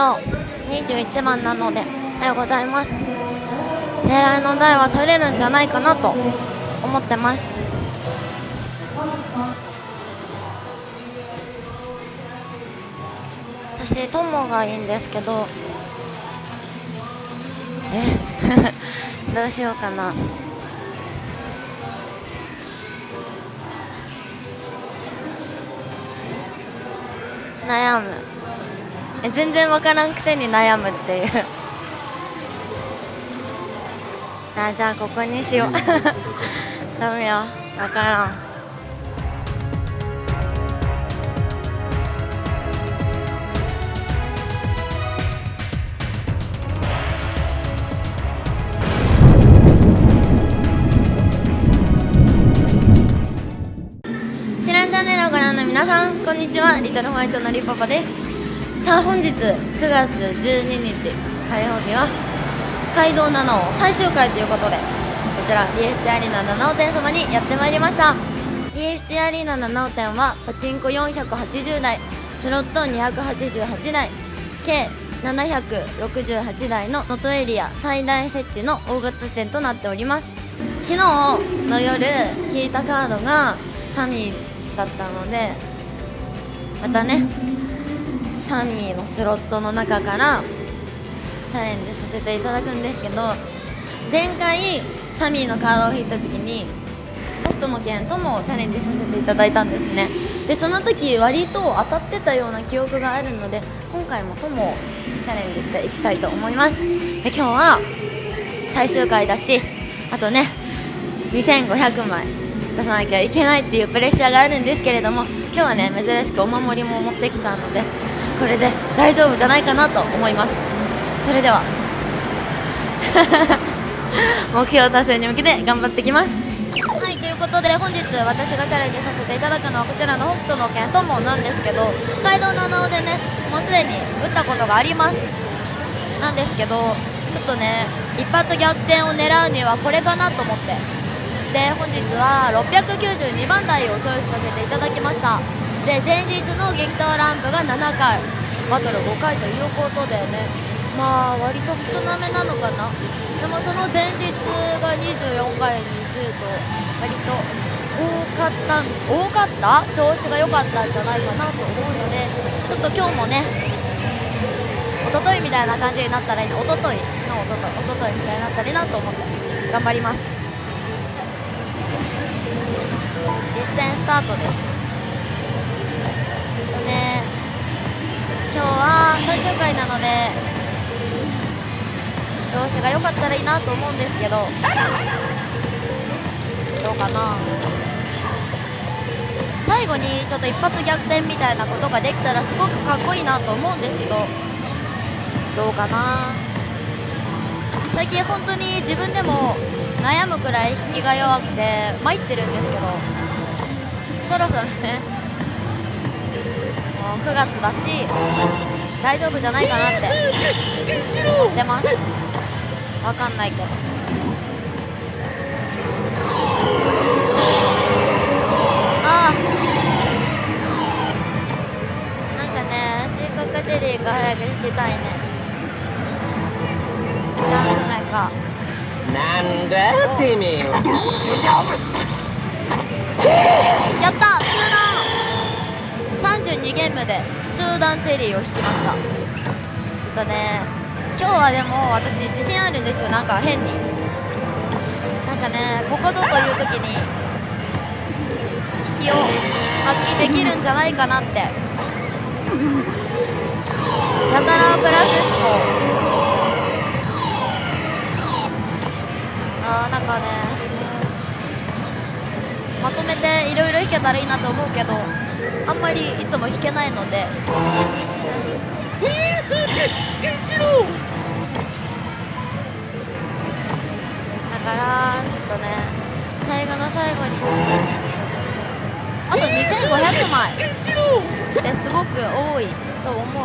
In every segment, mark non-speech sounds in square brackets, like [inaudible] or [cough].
よう21番なのでおはようございます。狙いの台は取れるんじゃないかなと思ってます。私友がいいんですけどえ？[laughs] どうしようかな。悩む。え全然分からんくせに悩むっていう。[laughs] あじゃあここにしよう。[laughs] ダメよ。分からん。知らんチャンネルをご覧の皆さんこんにちは。リトルホワイトのりパパです。さあ本日9月12日火曜日は街道7王最終回ということでこちら DFT アリーナ7王店様にやってまいりました。DFT アリーナ7王店はパチンコ480台スロット288台計768台の能登エリア最大設置の大型店となっております。昨日の夜引いたカードがサミーだったのでまたねサミーのスロットの中からチャレンジさせていただくんですけど前回サミーのカードを引いた時に北斗の剣ともチャレンジさせていただいたんですね。でその時割と当たってたような記憶があるので今回もともチャレンジしていきたいと思います。で今日は最終回だしあとね2500枚出さなきゃいけないっていうプレッシャーがあるんですけれども今日はね珍しくお守りも持ってきたのでこれで大丈夫じゃないかなと思います。それでは [laughs] 目標達成に向けて頑張ってきます。はいということで本日私がチャレンジさせていただくのはこちらの北斗の拳友なんですけど街道7号でねもうすでに打ったことがあります。なんですけどちょっとね一発逆転を狙うにはこれかなと思って。で本日は692番台をチョイスさせていただきました。で前日の激闘ランプが7回。バトル5回ということでね。まあ割と少なめなのかな。でもその前日が24回20と割と多かった多かった？調子が良かったんじゃないかなと思うのでちょっと今日もね一昨日みたいな感じになったらいいな。一昨日昨日一昨日一昨日みたいになったらいいなと思って頑張ります。実践スタートです。ね。今日は最終回なので調子が良かったらいいなと思うんですけどどうかな。最後にちょっと一発逆転みたいなことができたらすごくかっこいいなと思うんですけどどうかな。最近本当に自分でも悩むくらい引きが弱くて参ってるんですけどそろそろねもう9月だし大丈夫じゃないかなって思ってます。わかんないけど。ああ。なんかねシーカカチェリーが早く引きたいね。チャンス目か。なんだてめえは。やった32ゲームで中断チェリーを引きました。ちょっとね今日はでも私自信あるんですよ。なんか変に。なんかねここぞという時に引きを発揮できるんじゃないかなって。やたらプラス思考あーなんかねまとめていろいろ弾けたらいいなと思うけど。あんまりいつも弾けないので。だからちょっとね最後の最後に。あと2500枚。ってすごく多いと思う。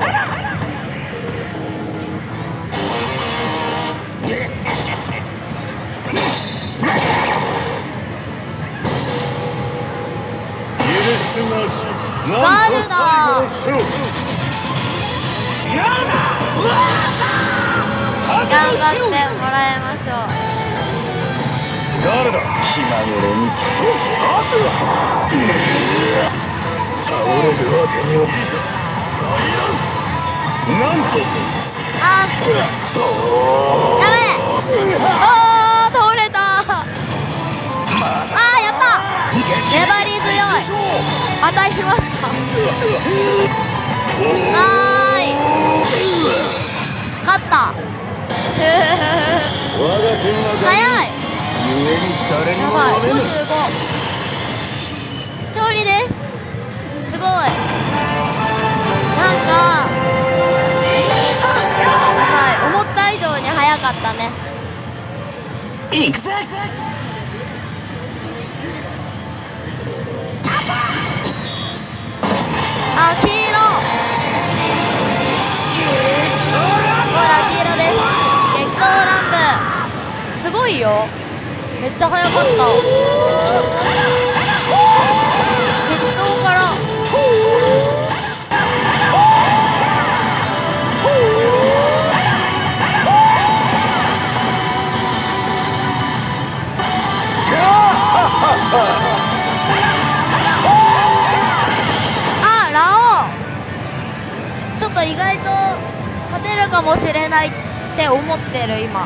許すなしバルダ頑張ってもらいましょう。誰だ気まぐれに倒れるわけにはいざなんとダメ早い。故に誰にもやばい。負けぬ55勝利です。すごい。なんかやばい。思った以上に早かったね。行くぜ。あごいよ。めっちゃ早かった。激闘から。あラオウ。ちょっと意外と勝てるかもしれないって思ってる今。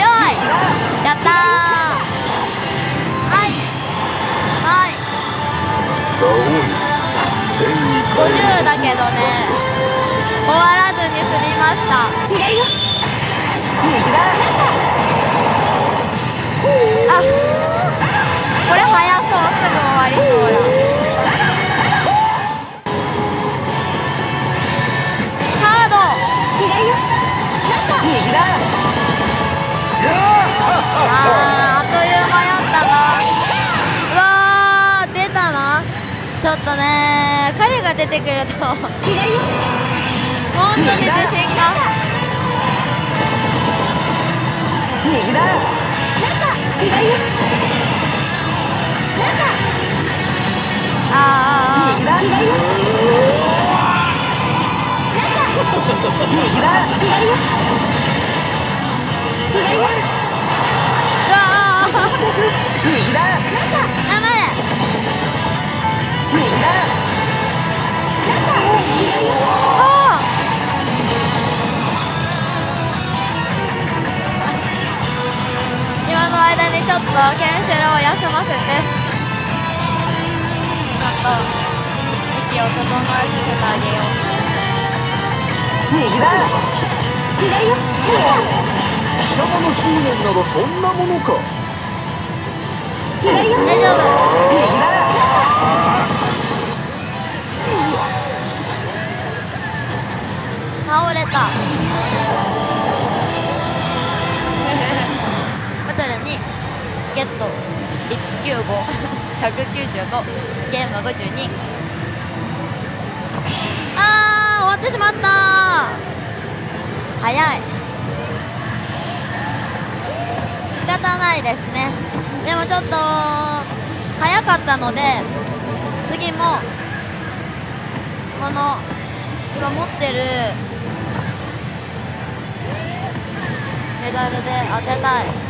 い。やったはい。はい。50だけどね。終わらずに済みました。あこれ早そう。すぐ終わりそうやカード。とね。彼が出てくると。本当に自信がああ間にちょっとケンシロウを休ませてちょっと息を整えさせてあげよう右だ貴様の執念などそんなものか。大丈夫。倒れた195ゲームは52あー終わってしまった。早い。仕方ないですね。でもちょっと早かったので次もこの今持ってるメダルで当てたい。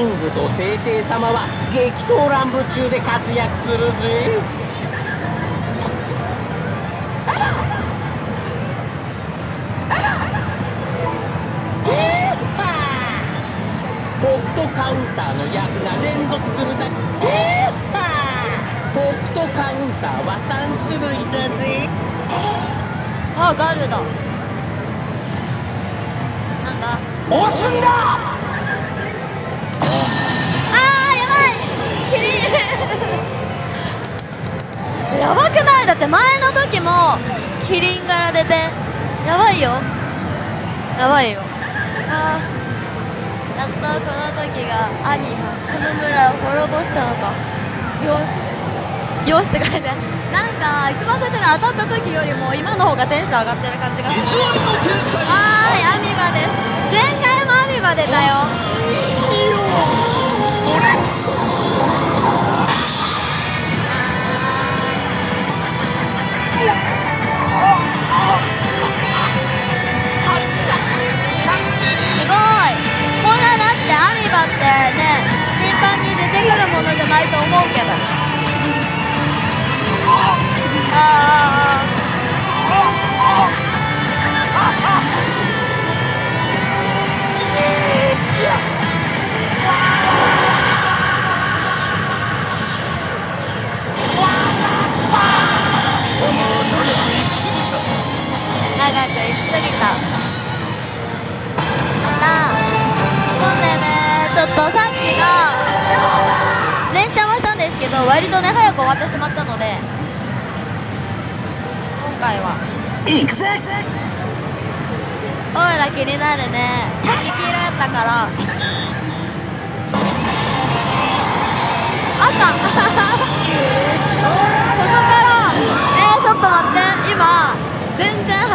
ングと聖帝様は激闘乱舞中で活躍するぜ。北斗カウンターの役が連続するだけ北斗カウンターは3種類だぜあガルだなんだおすぎだ前の時もキリン柄出て。やばいよ。やばいよ。あー。やっとこの時がアニマ。この村を滅ぼしたのか。よし。よしって書いてある。なんか一番最初に当たった時よりも今の方がテンション上がってる感じがする。はーいアミバです。前回もアミバ出たよ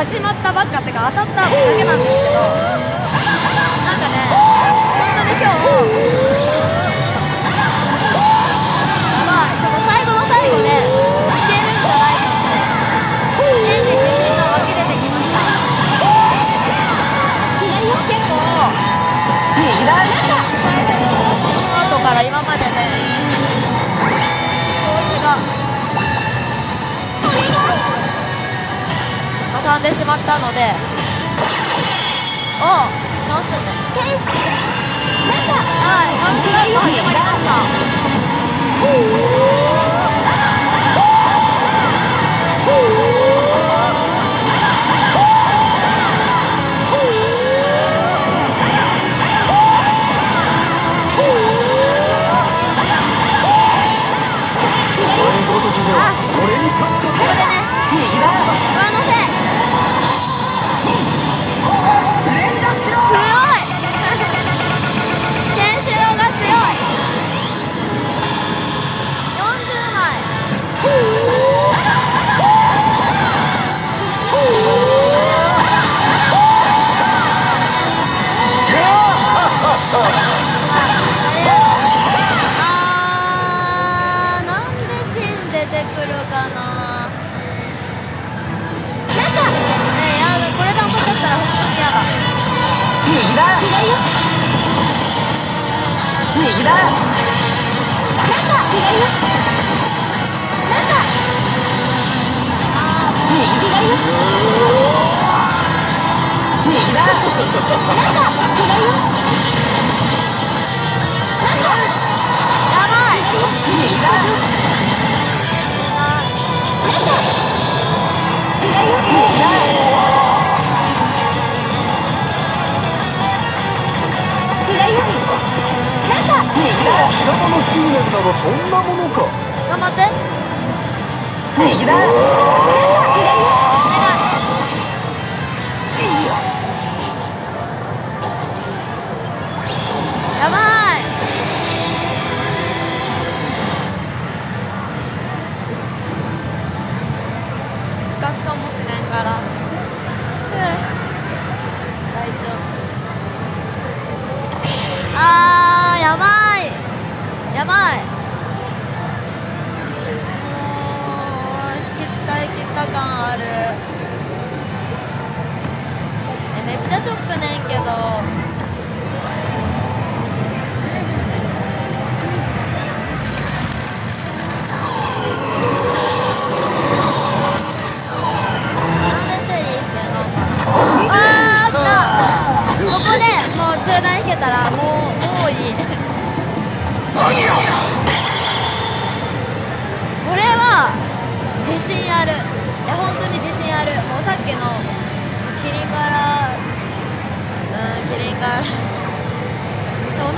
始まったばっかってか当たっただけなんですけど。なんかね本当に今日んでしまったので。おチャンス目はいカウントダウンが始まりました。あここで右だや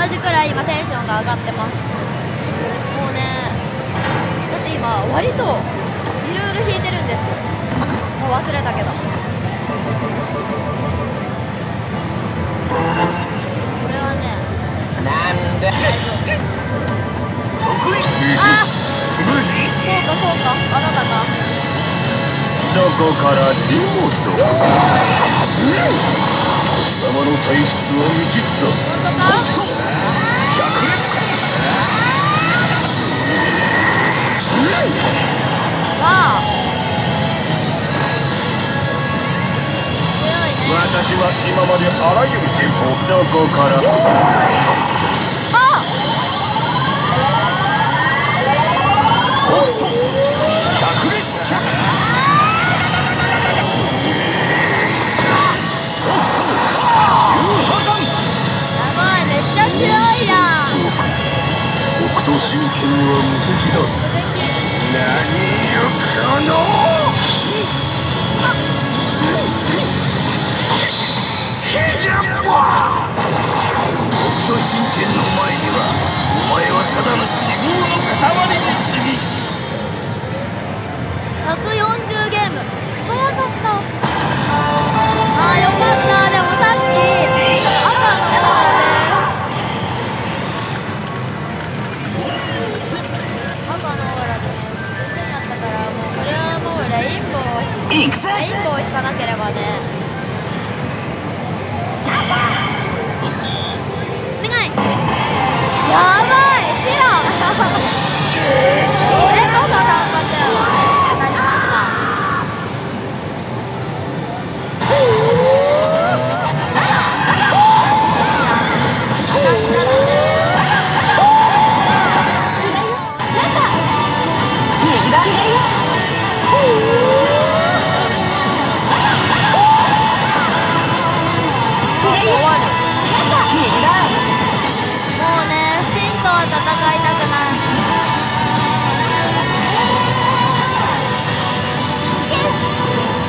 じくらい今テンションが上がってます。もうねだって今割といろいろ弾いてるんですよ。もう忘れたけど。これはねなんで？あ！そうかそうか。あなたか。どこから荷物貴様の体質を見切った本当か百列わあ。強いね私は今まであらゆる店舗どこから。あ百列やばいめっちゃ強いやん。北斗神拳は無敵だ140ゲーム早かったあーよかったでもさっき行くぜレインボー引かなければね。お願い。やばい。いたくない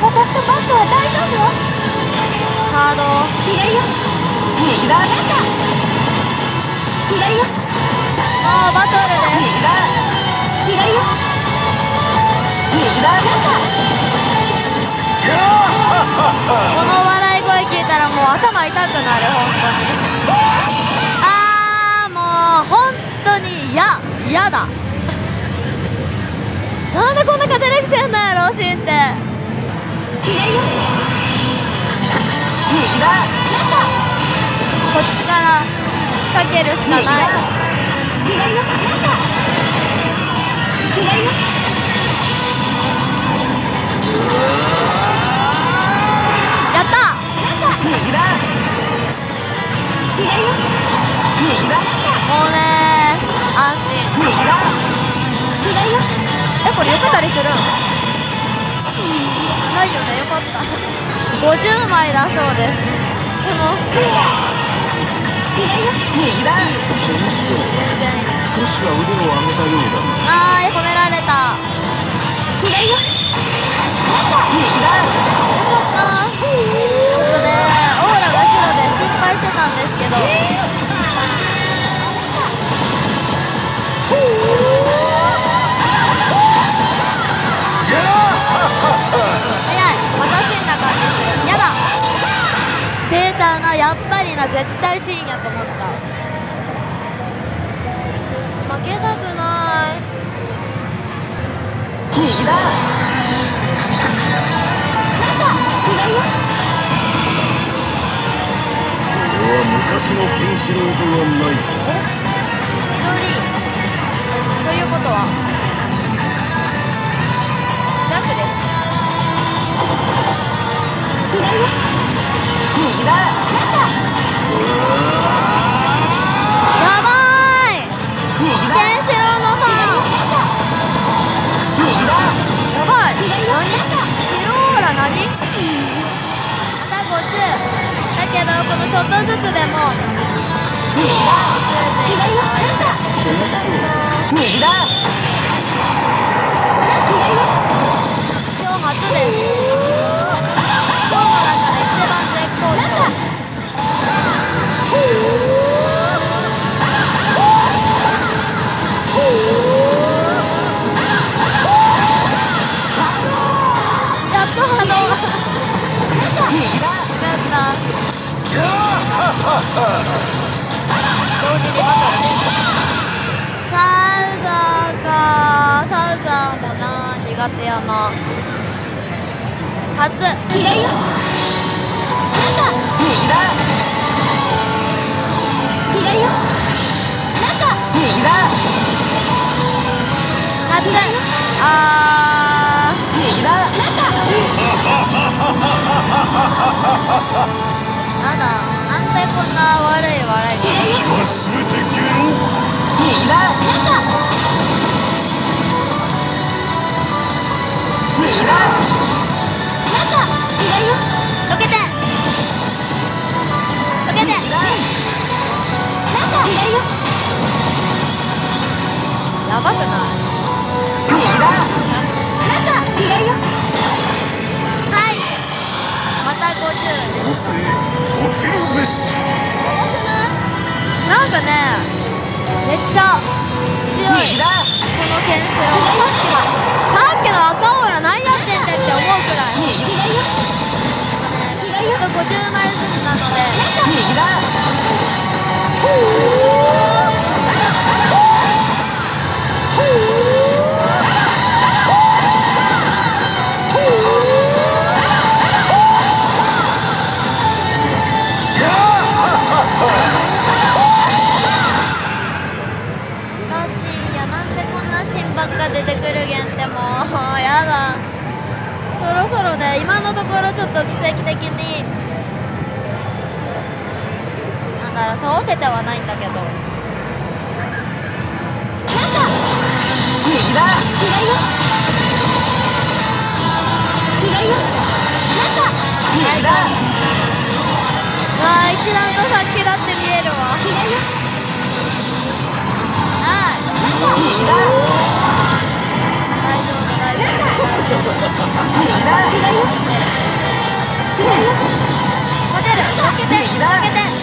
私とバットは大丈夫カード左よ右だ左よもうバトルです右だ左よ右だこの嫌だ。[laughs] なんでこんな勝てなくせんのやろシンって。こっちから仕掛けるしかない。やった。もうね安心右だよえこれよけたりす。るんない。よねよかった50枚だそうですでも左よ右だ全然い。い少しは腕を上げたようだあー褒められた左よ右だよかったちょっとねオーラが白で心配してたんですけど早い。やっぱりな絶対シーンやと思った。負けたくない。右だ俺は昔のケンシロウではない。一人ということはジャックです。[laughs] だ今苦手やな勝つ右だ。右だ。勝つあ右だ。ーなんだ。なんでこんな悪い笑いがない右だはい？また50押せ落ちるべしなんかねめっちゃ強い。このケンシロウ。さっきのさっきの赤だって思うくらい。ねちょっと50枚ずつなのでせてはないんだけど。右だ。右だ。わあ一段と先だ。って見えるわあ右だ。大丈夫大丈夫右だ。勝てる負けて右だ。負けて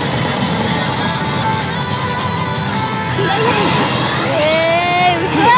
えー、嘘や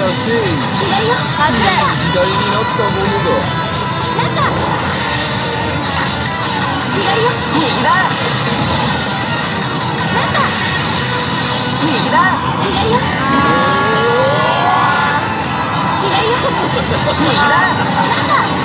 こそが正義勝つ時代になったものだ右だ右だ右だ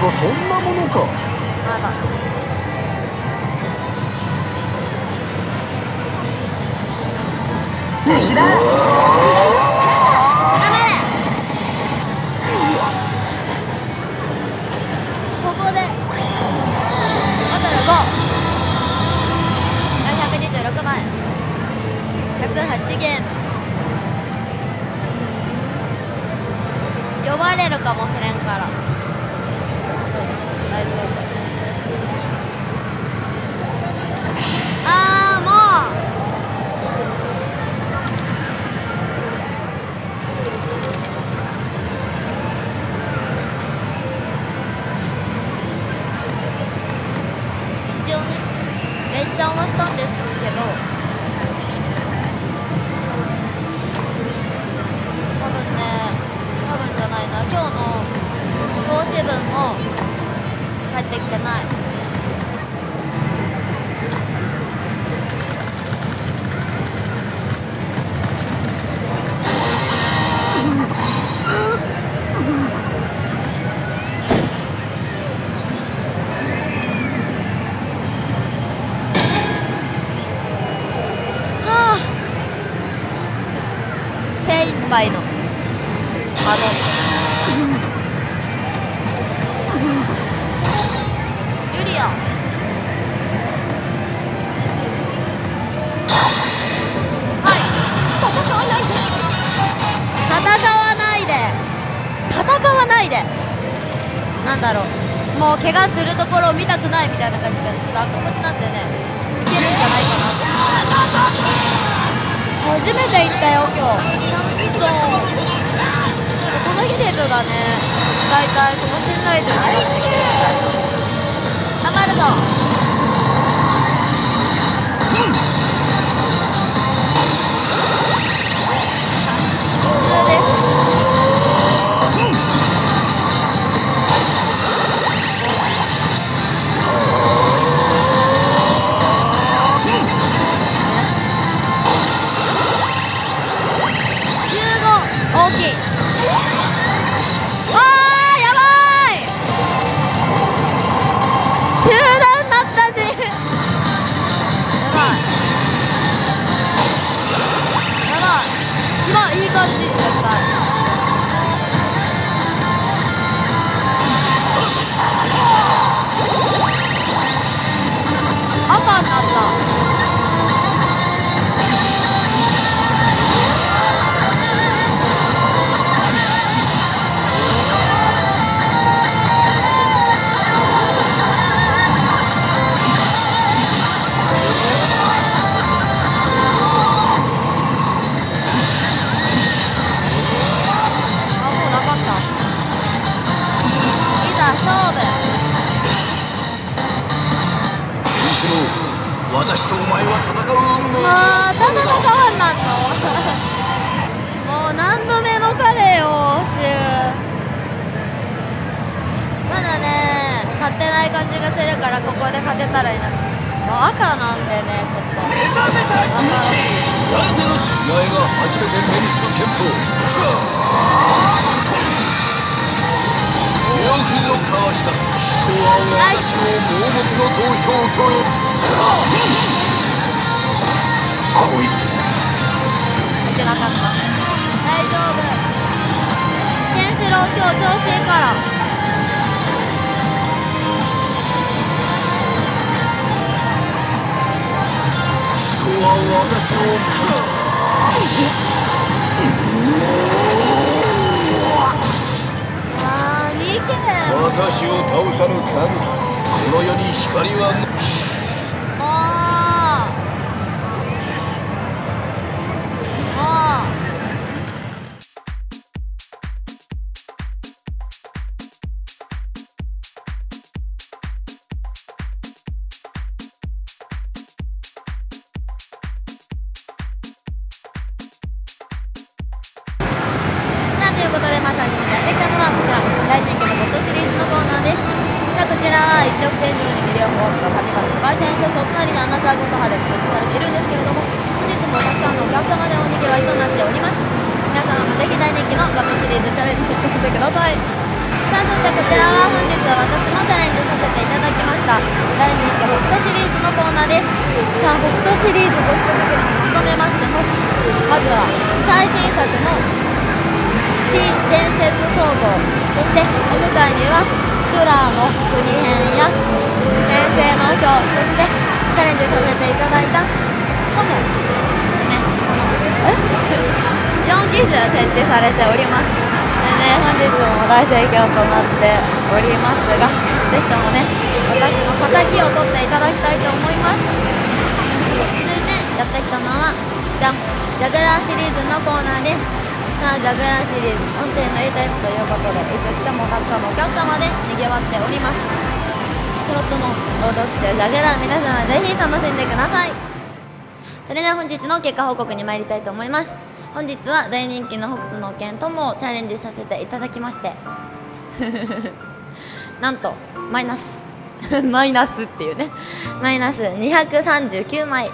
の信念などそんなものか。まだ。邪魔したんですけど多分ね多分じゃないな。今日の投資分も帰ってきてない。みたいな感じが落ちなんでねいけるんじゃないかな。初めて行ったよ今日。ちゃんと。このヒデブがね大体この信頼度にハマるぞ。たらいいな赤なんでねちょっと目覚めた重が初めてテニスの憲法よくぞかわした人は私盲目の闘将と青い見てなかった。大丈夫。ケンシロウ今日調子いいから。私を倒さぬ神りこの世に光はない。そしてチャレンジさせていただいたかもねこのえ4機種設置されております。でね本日も大盛況となっております。がぜひともね私の敵を取っていただきたいと思います続いてやってきたのはじゃジャグラーシリーズのコーナーですさあジャグラーシリーズ本店のいいタイプということでいつ来てもたくさんのお客様でにぎわっております。スロットの労働規制ジャグラー皆様ぜひ楽しんでください。それでは本日の結果報告に参りたいと思います。本日は大人気の北斗の拳ともチャレンジさせていただきまして。[laughs] なんとマイナス。[laughs] マイナスっていうね。マイナス239枚。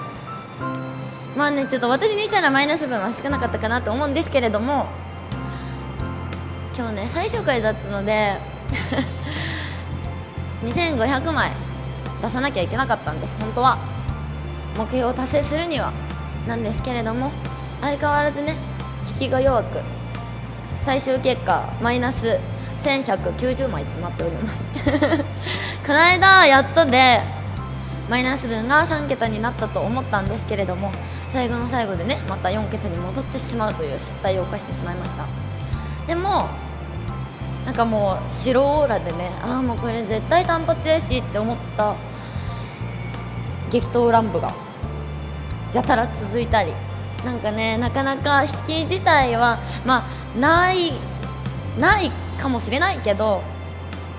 まあねちょっと私にしたらマイナス分は少なかったかなと思うんですけれども今日ね最終回だったので [laughs] 2500枚出さなきゃいけなかったんです。本当は。目標を達成するには。なんですけれども相変わらずね引きが弱く最終結果マイナス1190枚となっております。[laughs] この間やっとでマイナス分が3桁になったと思ったんですけれども最後の最後でねまた4桁に戻ってしまうという失態を犯してしまいました。でもなんかもう白オーラでねああもうこれ絶対単発やしって思った激闘乱舞がやたら続いたりなんかねなかなか引き自体はまあないないかもしれないけど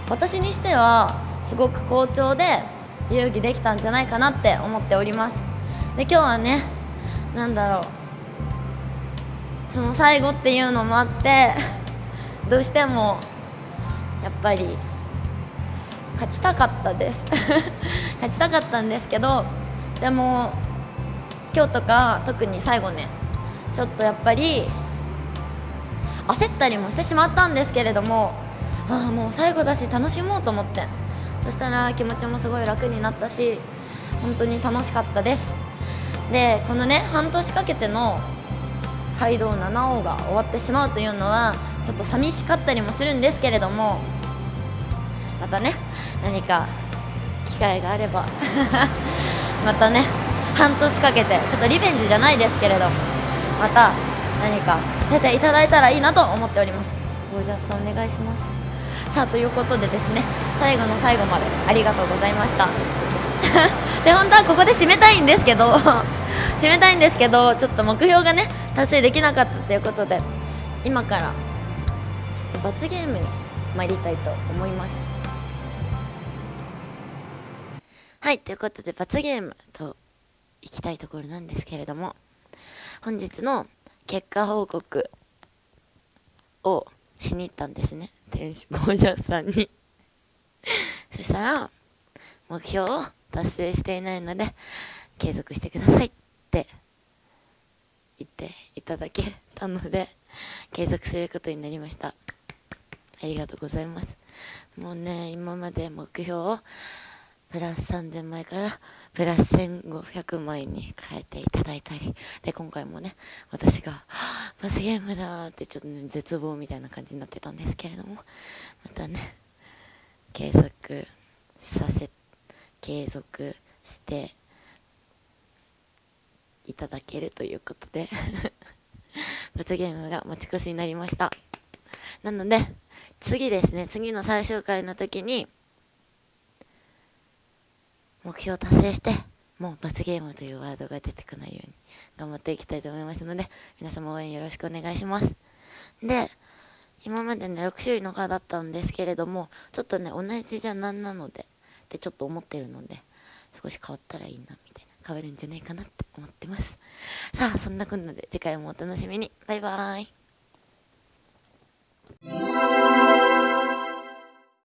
私にしてはすごく好調で遊戯できたんじゃないかなって思っております。で今日はねなんだろうその最後っていうのもあってどうしてもやっぱり勝ちたかったです。[laughs] 勝ちたかったんですけどでも今日とか特に最後ねちょっとやっぱり焦ったりもしてしまったんですけれどもああもう最後だし楽しもうと思って。そしたら気持ちもすごい楽になったし本当に楽しかったです。でこのね半年かけての街道七王が終わってしまうというのはちょっと寂しかったりもするんですけれどもまたね何か機会があれば [laughs] またね半年かけてちょっとリベンジじゃないですけれどまた何かさせていただいたらいいなと思っております。ゴージャスさんお願いします。さあということでですね最後の最後までありがとうございました。[laughs] で本当はここで締めたいんですけど [laughs] 締めたいんですけどちょっと目標がね達成できなかったということで今からちょっと罰ゲームに参りたいと思いますはいということで罰ゲームといきたいところなんですけれども本日の結果報告をしに行ったんですね。店主ゴージャスさんに。[laughs] そしたら目標を達成していないので継続してくださいって言っていただけたので継続することになりました。ありがとうございます。もうね今まで目標をプラス3000枚からプラス1500枚に変えていただいたり。で今回もね私が「マスゲームだ」ってちょっとね絶望みたいな感じになってたんですけれども。またね継続させ継続していただけるということで。[laughs] 罰ゲームが持ち越しになりました。なので次ですね次の最終回の時に目標を達成してもう罰ゲームというワードが出てこないように頑張っていきたいと思いますので皆様応援よろしくお願いします。で今までね6種類のカードだったんですけれどもちょっとね同じじゃなんなのでってちょっと思ってるので少し変わったらいいなみたいな変わるんじゃないかなって思ってます。さあそんなこんなで次回もお楽しみに。バイバーイ。